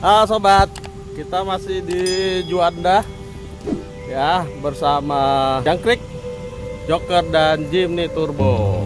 Ah sobat, kita masih di Juanda ya bersama Jangkrik, Joker dan Jimny Turbo.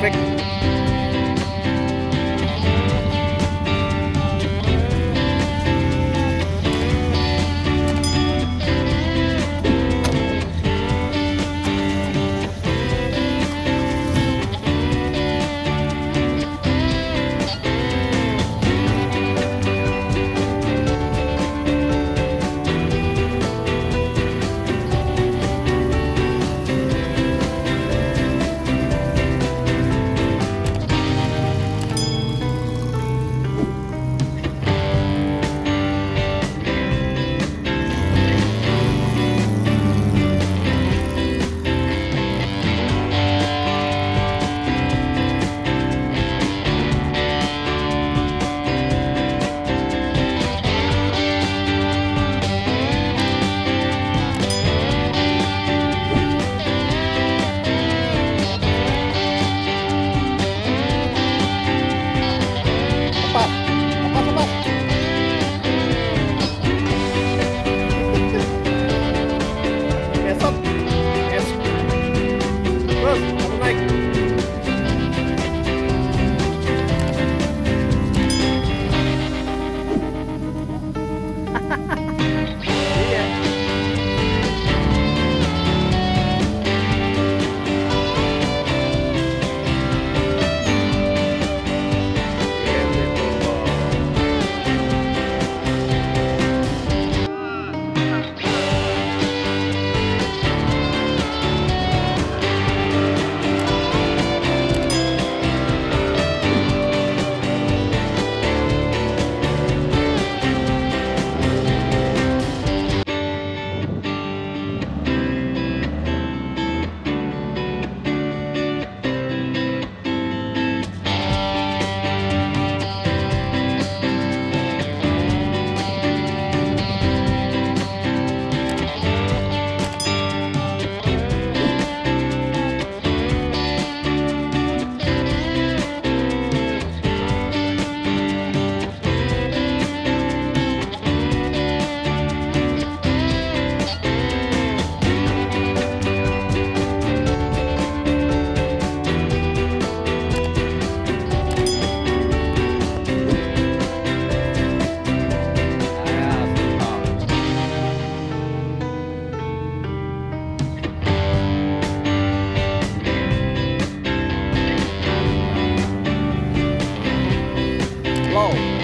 Ya, Oh.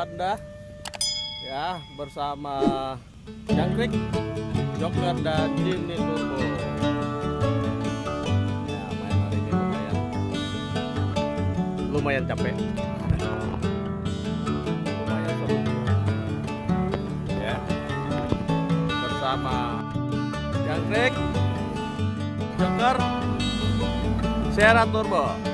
Juanda ya bersama Jangkrik, Joker dan Jimny Turbo. Ya, main hari ini lumayan lumayan capek. lumayan seru. Ya. Bersama Jangkrik, Joker, Sierra Turbo.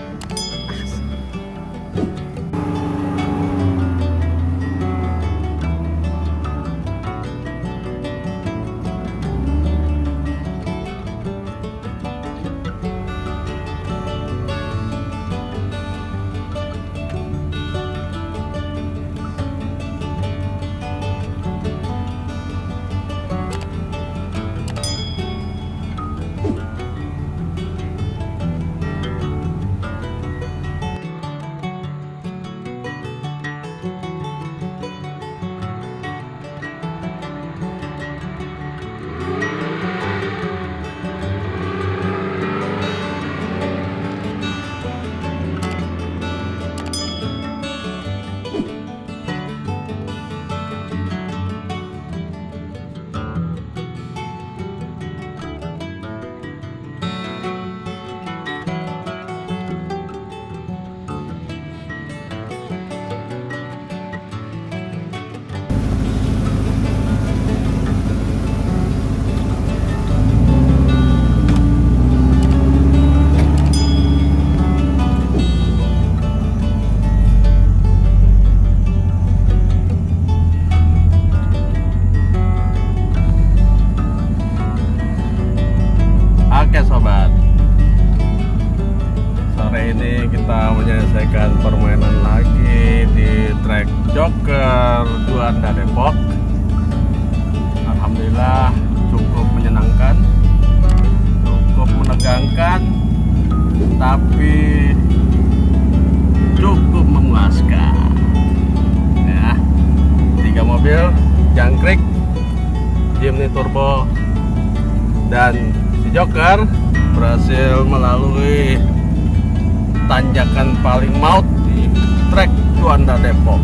Joker Juanda Depok Alhamdulillah cukup menyenangkan Cukup menegangkan Tapi cukup memuaskan Ya Tiga mobil Jangkrik Jimny Turbo dan si Joker berhasil melalui tanjakan paling maut di trek Juanda Depok.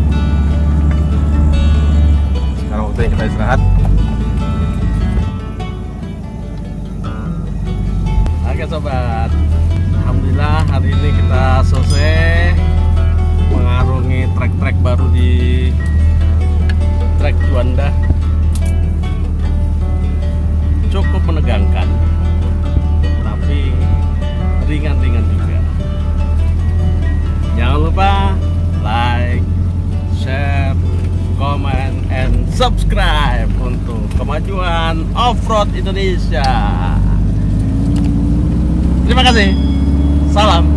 Sekarang waktunya kita istirahat. Oke sobat, Alhamdulillah hari ini kita selesai mengarungi trek-trek baru di trek Juanda Indonesia. Terima kasih. Salam.